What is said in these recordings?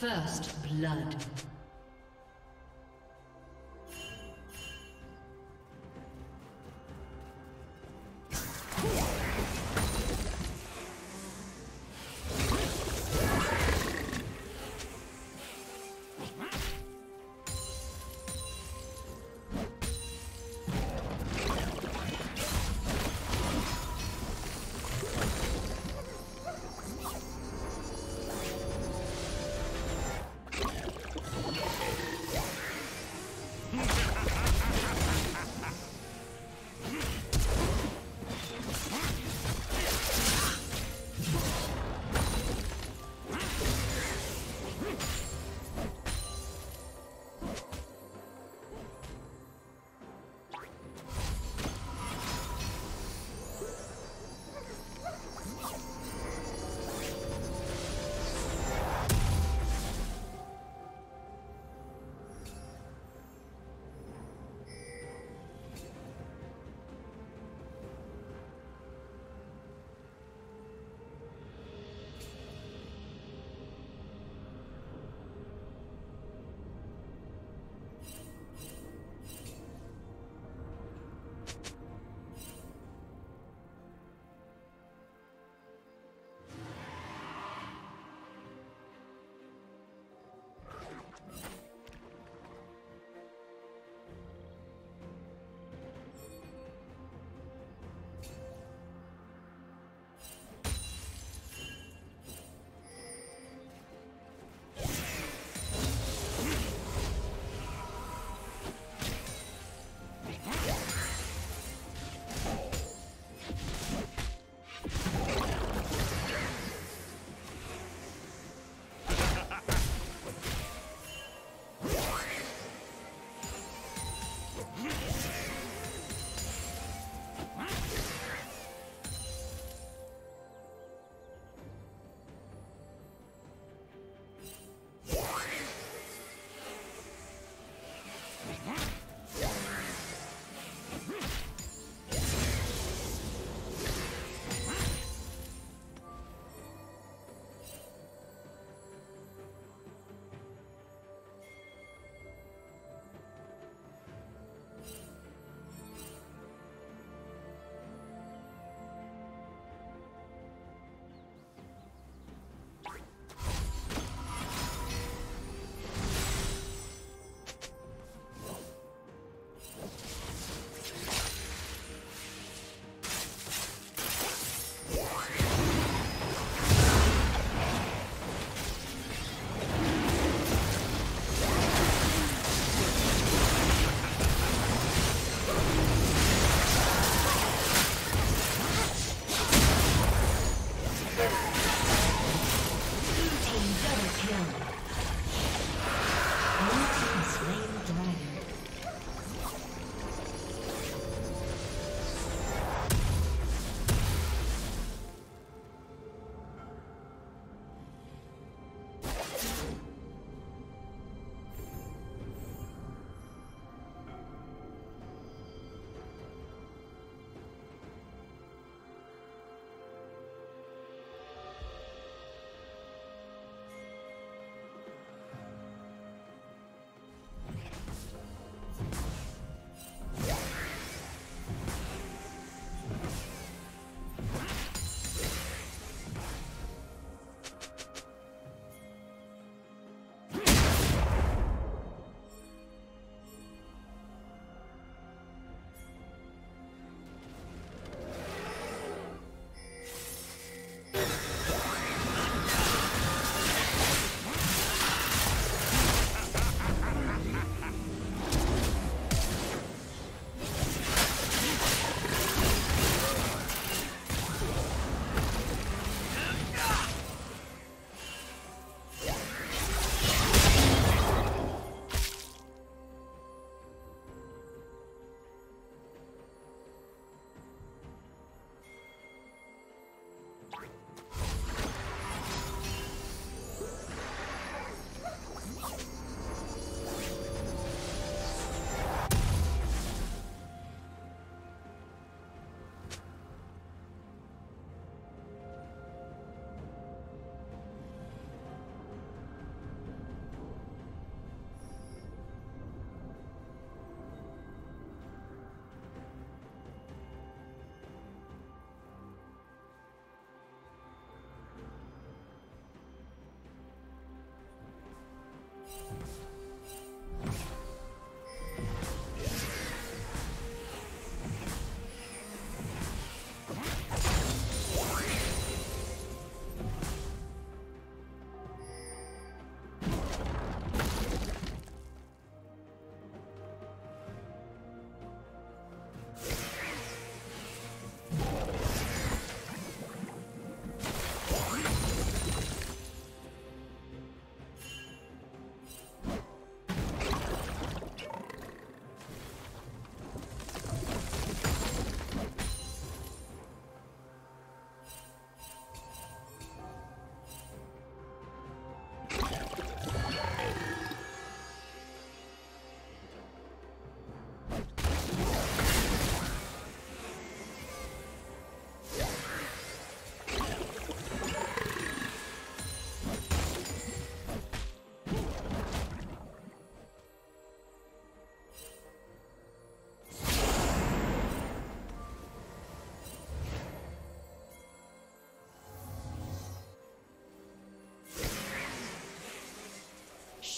First blood.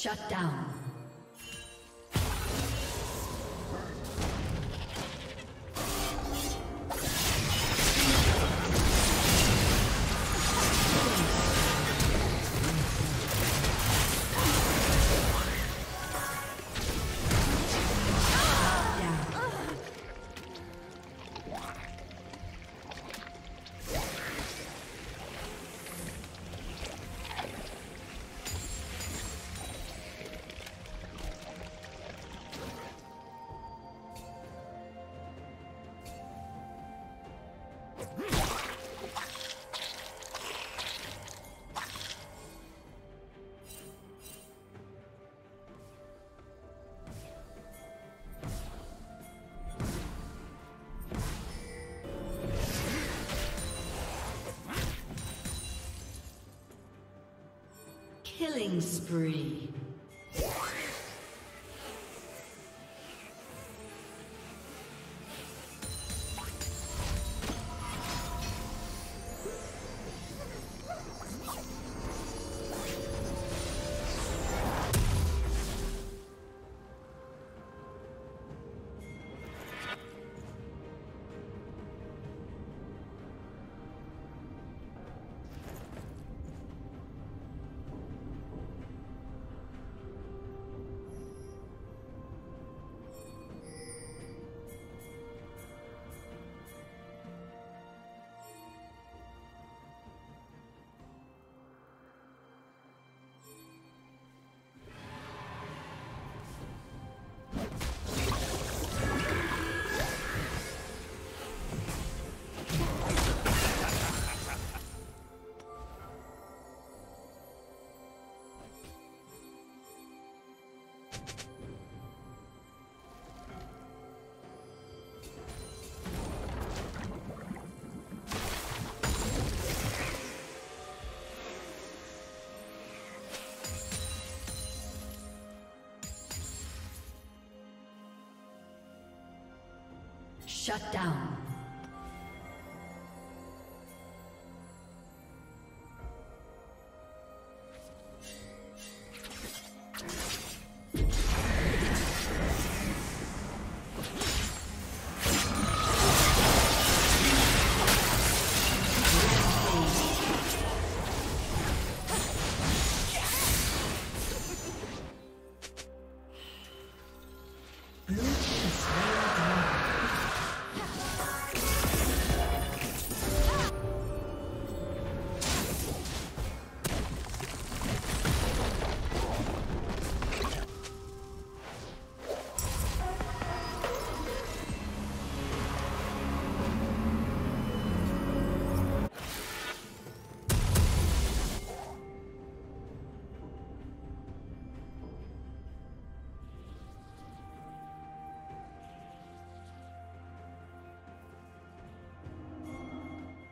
Shut down. Killing spree. Shut down.